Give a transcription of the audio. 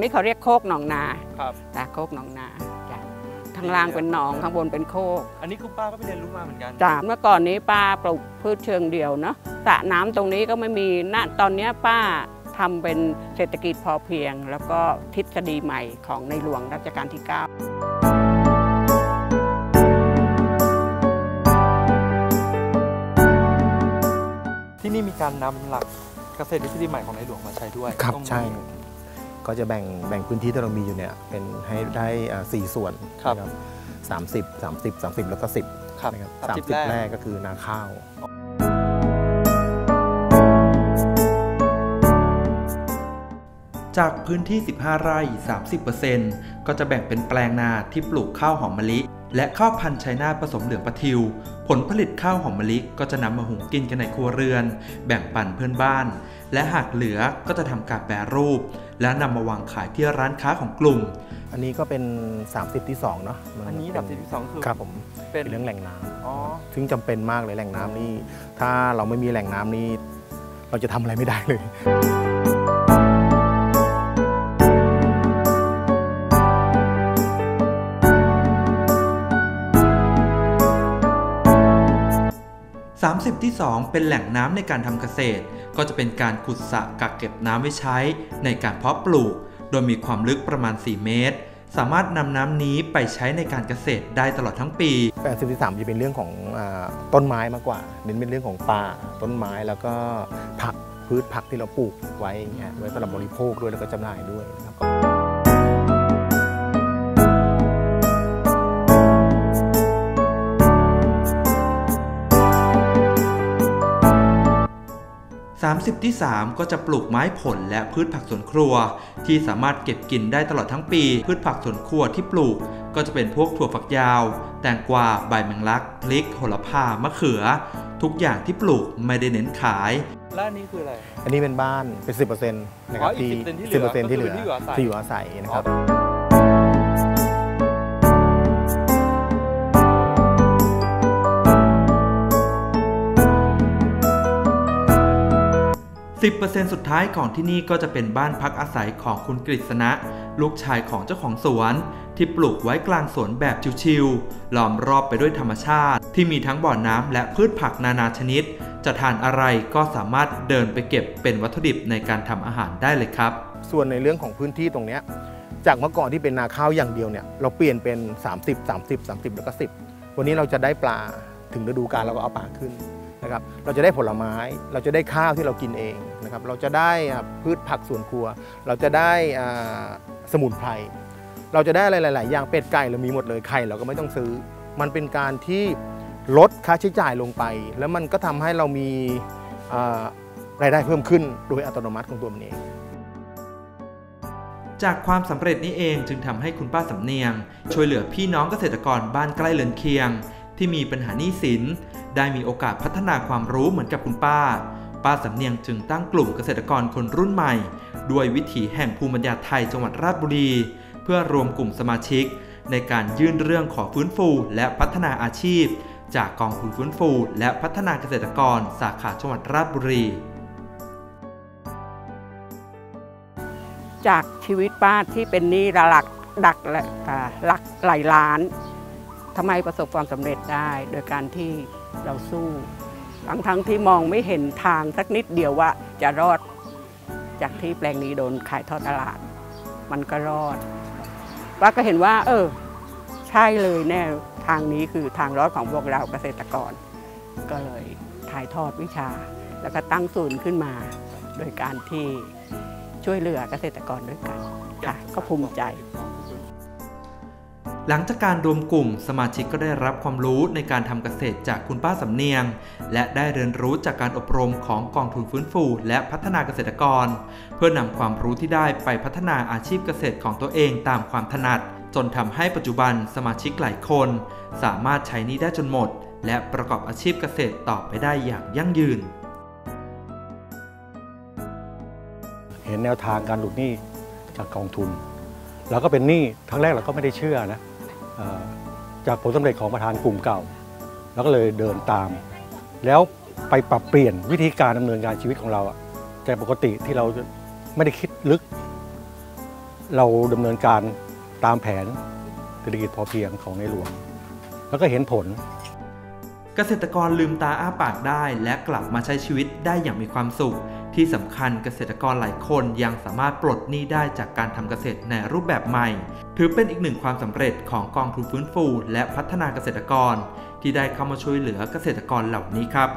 นี่เขาเรียกโคกหนองนาครับจ้ะโคกหนองนาจ้ะข้างล่างเป็นหนองข้างบนเป็นโคก อันนี้คุณป้าก็ไปเรียนรู้มาเหมือนกันจ้ะเมื่อก่อนนี้ป้าปลูกพืชเชิงเดียวเนาะสระน้ำตรงนี้ก็ไม่มีณตอนเนี้ยป้าทำเป็นเศรษฐกิจพอเพียง แล้วก็ทฤษฎีใหม่ของในหลวงรัชกาลที่ 9ที่นี่มีการนำหลักเกษตรทฤษฎีใหม่ของในหลวงมาใช้ด้วยครับตรงนี้ใช่ ก็จะแบ่งแบ่งพื้นที่ที่เรามีอยู่เนี่ยเป็นให้ได้อ่าสี่ส่วนครับสามสิบสามสิบสามสิบแล้วก็สิบครับนะครับสาสามมสิบสิบแรแรกกก็คือนาข้าวจากพื้นที่ 15 ไร่ 30%ก็จะแบ่งเป็นแปลงนาที่ปลูกข้าวหอมมะลิ และข้าวพันธุ์ชัยนาทผสมเหลืองปะทิว ผลผลิตข้าวหอมมะลิก็จะนำมาหุงกินกันในครัวเรือน แบ่งปันเพื่อนบ้าน และหากเหลือก็จะทำการแปรรูป และนำมาวางขายที่ร้านค้าของกลุ่ม อันนี้ก็เป็น 30 ที่2เนาะมัอันนี้ดับที่สองคือ ครับผมเป็นเป็นเรื่องแหล่งน้ำอ๋อซึ่งจำเป็นมากเลยแหล่งน้ำนี่ถ้าเราไม่มีแหล่งน้ำนี่เราจะทำอะไรไม่ได้เลย 30 ที่ 2 เป็นแหล่งน้ำในการทำเกษตร ก็จะเป็นการขุดสระกักเก็บน้ำไว้ใช้ ในการเพาะปลูก โดยมีความลึกประมาณ 4 เมตร สามารถนำน้ำนี้ไปใช้ในการเกษตรได้ตลอดทั้งปี 80ที่3จะเป็นเรื่องของอต้นไม้มากกว่าเน้นเป็นเรื่องของป่าต้นไม้แล้วก็ผักพืชผักที่เราปลูกไว้อย่างเงี้ยไว้สำหรับบริโภคด้วยแล้วก็จำหน่ายด้วยนะครับ 30 ที่ 3 ก็จะปลูกไม้ผลและพืชผักสวนครัว ที่สามารถเก็บกินได้ตลอดทั้งปี พืชผักสวนครัวที่ปลูก ก็จะเป็นพวกถั่วฝักยาว แตงกวาใบแมงลักพริกโหระพามะเขือ ทุกอย่างที่ปลูกไม่ได้เน้นขายแล้วอันนี้คืออะไร อันนี้เป็นบ้านเป็น 10%นะครัอ๋บออีก10%ที่เหลือ10%ที่เหลือก็คือที่อยู่อาศัยที่อยู่อาศัยนะครับ 10%สุดท้ายของที่นี่ก็จะเป็นบ้านพักอาศัยของคุณกฤษณะ ลูกชายของเจ้าของสวน ที่ปลูกไว้กลางสวนแบบชิวๆล้อมรอบไปด้วยธรรมชาติ ที่มีทั้งบ่อน้ำและพืชผักนานาชนิด จะทานอะไรก็สามารถเดินไปเก็บเป็นวัตถุดิบในการทำอาหารได้เลยครับ ส่วนในเรื่องของพื้นที่ตรงนี้จากเมื่อก่อนที่เป็นนาข้าวอย่างเดียวเนี่ยเราเปลี่ยนเป็น 30 30 30 แล้วก็ 10 วันนี้เราจะได้ปลาถึงฤดูกาลเราก็เอาปลาขึ้น นะครับเราจะได้ผลไม้ เราจะได้ข้าวที่เรากินเองนะครับเราจะได้พืชผักสวนครัว เราจะได้สมุนไพรเราจะได้อะไรหลาย ๆ อย่างเป็ดไก่เรามีหมดเลยไข่เราก็ไม่ต้องซื้อ มันเป็นการที่ลดค่าใช้จ่ายลงไป แล้วมันก็ทำให้เรามีรายได้เพิ่มขึ้นโดยอัตโนมัติของตัวมันเอง จากความสำเร็จนี้เองจึงทำให้คุณป้าสำเนียง ช่วยเหลือพี่น้องเกษตรกรบ้านใกล้เรือนเคียง ที่มีปัญหาหนี้สิน ได้มีโอกาสพัฒนาความรู้เหมือนกับคุณป้า ป้าสำเนียงจึงตั้งกลุ่มเกษตรกรคนรุ่นใหม่ ด้วยวิถีแห่งภูมิปัญญาไทยจังหวัดราชบุรี เพื่อรวมกลุ่มสมาชิก ในการยื่นเรื่องขอฟื้นฟู และพัฒนาอาชีพ จากกองทุนฟื้นฟู และพัฒนาเกษตรกร สาขาจังหวัดราชบุรี จากชีวิตป้าที่เป็นหนี้ระหลักดักและหลักหลายล้านทำไมประสบความสำเร็จได้โดยการที่ เราสู้ทั้งทั้งที่มองไม่เห็นทางสักนิดเดียวว่าจะรอด จากที่แปลงนี้โดนขายทอดตลาด มันก็รอดป้าก็เห็นว่า เออ ใช่เลยแน่ทางนี้คือทางรอดของพวกเราเกษตรกร ก็เลยถ่ายทอดวิชา แล้วก็ตั้งศูนย์ขึ้นมา โดยการที่ช่วยเหลือเกษตรกรด้วยกันค่ะก็ภูมิใจ หลังจากการรวมกลุ่ม สมาชิกก็ได้รับความรู้ในการทำเกษตรจากคุณป้าสำเนียง และได้เรียนรู้จากการอบรมของกองทุนฟื้นฟู และพัฒนาเกษตรกร เพื่อนำความรู้ที่ได้ไปพัฒนาอาชีพเกษตรของตัวเองตามความถนัด จนทำให้ปัจจุบันสมาชิกหลายคน สามารถใช้นี้ได้จนหมด และประกอบอาชีพเกษตรต่อไปได้อย่างยั่งยืน เห็นแนวทางการหลุดหนี้จากกองทุนเราก็เป็นหนี้ครั้งแรกเราก็ไม่ได้เชื่อนะ จากผลสำเร็จของประธานกลุ่มเก่า แล้วก็เลยเดินตาม แล้วไปปรับเปลี่ยนวิธีการดำเนินการชีวิตของเราอะจากปกติที่เราไม่ได้คิดลึก เราดำเนินการตามแผนเศรษฐกิจพอเพียงของในหลวง แล้วก็เห็นผล เกษตรกรลืมตาอ้าปากได้ และกลับมาใช้ชีวิตได้อย่างมีความสุข ที่สำคัญเกษตรกรหลายคนยังสามารถปลดหนี้ได้จากการทำเกษตรในรูปแบบใหม่ ถือเป็นอีกหนึ่งความสำเร็จของกองทุนฟื้นฟู และพัฒนาเกษตรกร ที่ได้เข้ามาช่วยเหลือเกษตรกรเหล่านี้ครับ